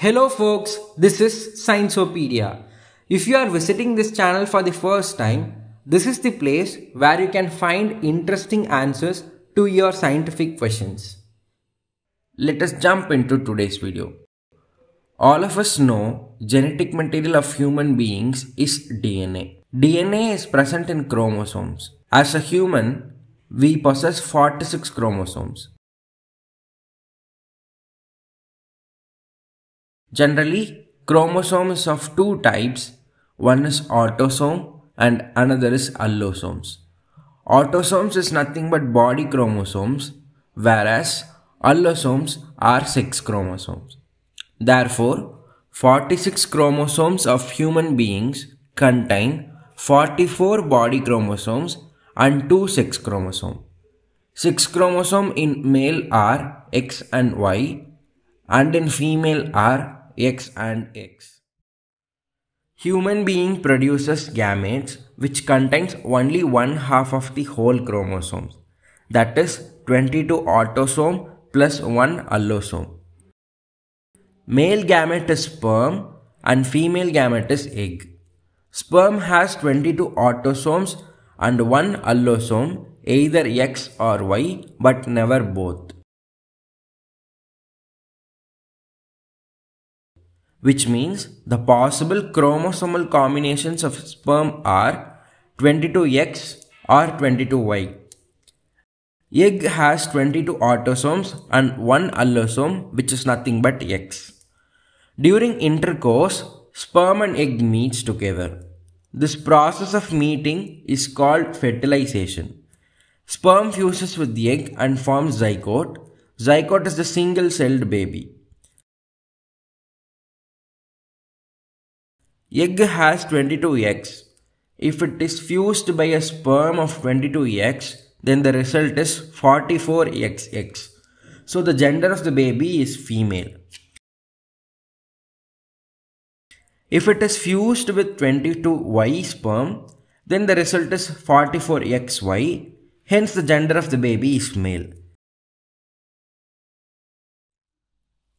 Hello folks, this is Scienceopedia. If you are visiting this channel for the first time, this is the place where you can find interesting answers to your scientific questions. Let us jump into today's video. All of us know genetic material of human beings is DNA. DNA is present in chromosomes. As a human, we possess 46 chromosomes. Generally, chromosomes of two types. One is autosome and another is allosomes. Autosomes is nothing but body chromosomes, whereas allosomes are sex chromosomes. Therefore, 46 chromosomes of human beings contain 44 body chromosomes and 2 sex chromosomes. 6 chromosomes in male are X and Y and in female are X and X. Human being produces gametes which contains only one half of the whole chromosomes that is 22 autosome plus 1 allosome. Male gamete is sperm and female gamete is egg. Sperm has 22 autosomes and 1 allosome either X or Y but never both. Which means the possible chromosomal combinations of sperm are 22X or 22Y. Egg has 22 autosomes and 1 allosome which is nothing but X. During intercourse, sperm and egg meets together. This process of meeting is called fertilization. Sperm fuses with the egg and forms zygote. Zygote is the single-celled baby. Egg has 22X. If it is fused by a sperm of 22 eggs, then the result is 44 XX. So the gender of the baby is female. If it is fused with 22Y sperm, then the result is 44XY, hence the gender of the baby is male.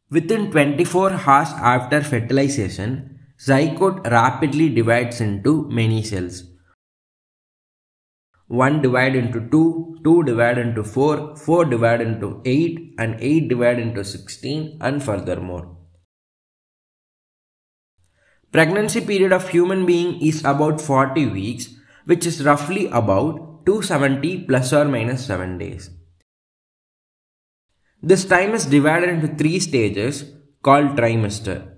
Within 24 hours after fertilization, Zygote rapidly divides into many cells. 1 divide into 2, 2 divide into 4, 4 divide into 8 and 8 divide into 16 and furthermore. Pregnancy period of human being is about 40 weeks which is roughly about 270 plus or minus 7 days. This time is divided into 3 stages called trimester.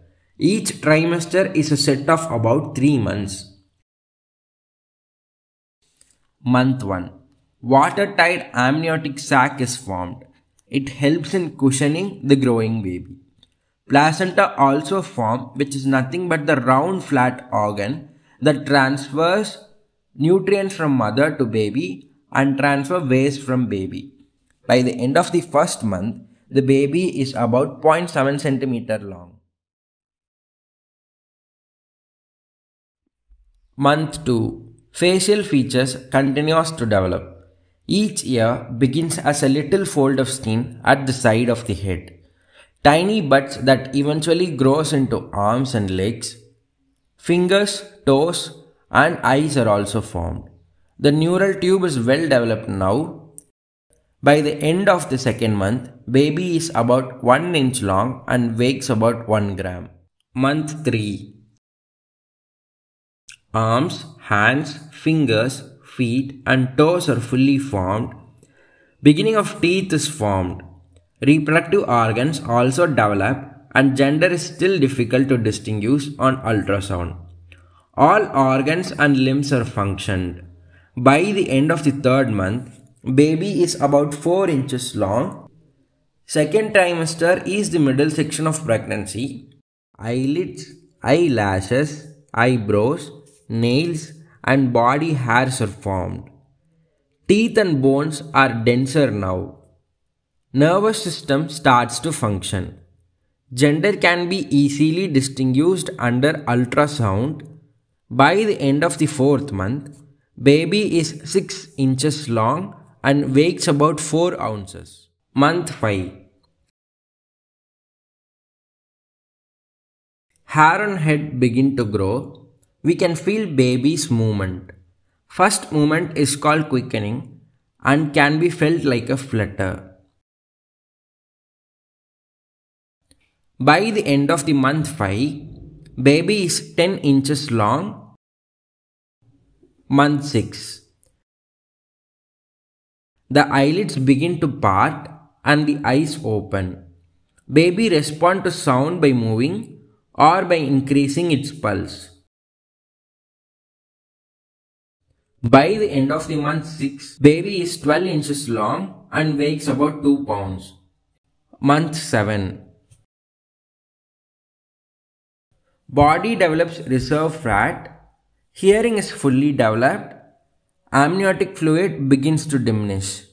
Each trimester is a set of about 3 months. Month 1. Watertight amniotic sac is formed. It helps in cushioning the growing baby. Placenta also form which is nothing but the round flat organ that transfers nutrients from mother to baby and transfer waste from baby. By the end of the first month, the baby is about 0.7 centimeter long. Month 2 Facial features continues to develop. Each ear begins as a little fold of skin at the side of the head. Tiny buds that eventually grows into arms and legs. Fingers, toes and eyes are also formed. The neural tube is well developed now. By the end of the second month, baby is about 1 inch long and weighs about 1 gram. Month 3 Arms, hands, fingers, feet and toes are fully formed. Beginning of teeth is formed. Reproductive organs also develop and gender is still difficult to distinguish on ultrasound. All organs and limbs are functioned. By the end of the third month, baby is about 4 inches long. Second trimester is the middle section of pregnancy. Eyelids, eyelashes, eyebrows, nails and body hairs are formed. Teeth and bones are denser now. Nervous system starts to function. Gender can be easily distinguished under ultrasound. By the end of the fourth month, baby is 6 inches long and weighs about 4 ounces. Month 5 hair on head begin to grow, we can feel baby's movement. First movement is called quickening and can be felt like a flutter. By the end of the month 5, baby is 10 inches long. Month 6. The eyelids begin to part and the eyes open. Baby respond to sound by moving or by increasing its pulse. By the end of the month 6, baby is 12 inches long and weighs about 2 pounds. Month 7. Body develops reserve fat. Hearing is fully developed. Amniotic fluid begins to diminish.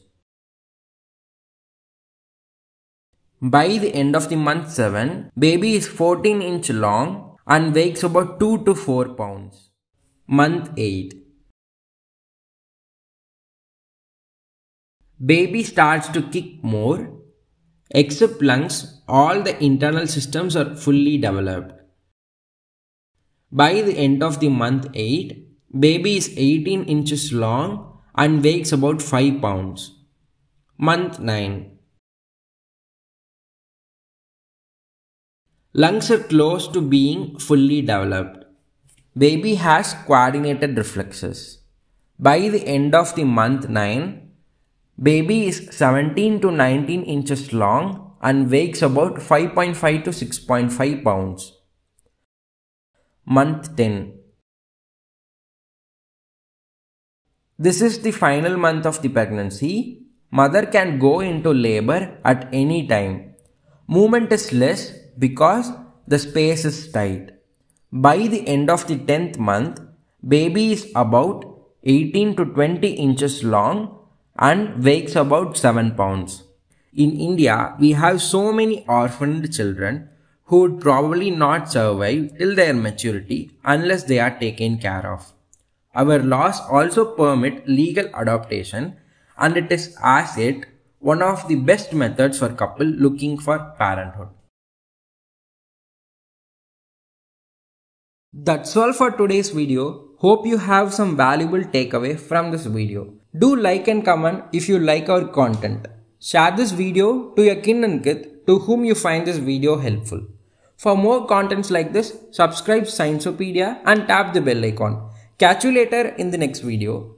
By the end of the month 7, baby is 14 inch long and weighs about 2 to 4 pounds. Month 8. Baby starts to kick more. Except lungs, all the internal systems are fully developed. By the end of the month 8, baby is 18 inches long and weighs about 5 pounds. Month 9. Lungs are close to being fully developed. Baby has coordinated reflexes. By the end of the month 9, Baby is 17 to 19 inches long and weighs about 5.5 to 6.5 pounds. Month 10 This is the final month of the pregnancy. Mother can go into labor at any time. Movement is less because the space is tight. By the end of the 10th month, baby is about 18 to 20 inches long and weighs about 7 pounds. In India, we have so many orphaned children who would probably not survive till their maturity unless they are taken care of. Our laws also permit legal adoption and it is as yet one of the best methods for couple looking for parenthood. That's all for today's video. Hope you have some valuable takeaway from this video. Do like and comment if you like our content. Share this video to your kin and kith to whom you find this video helpful. For more contents like this, subscribe Scienceopedia and tap the bell icon. Catch you later in the next video.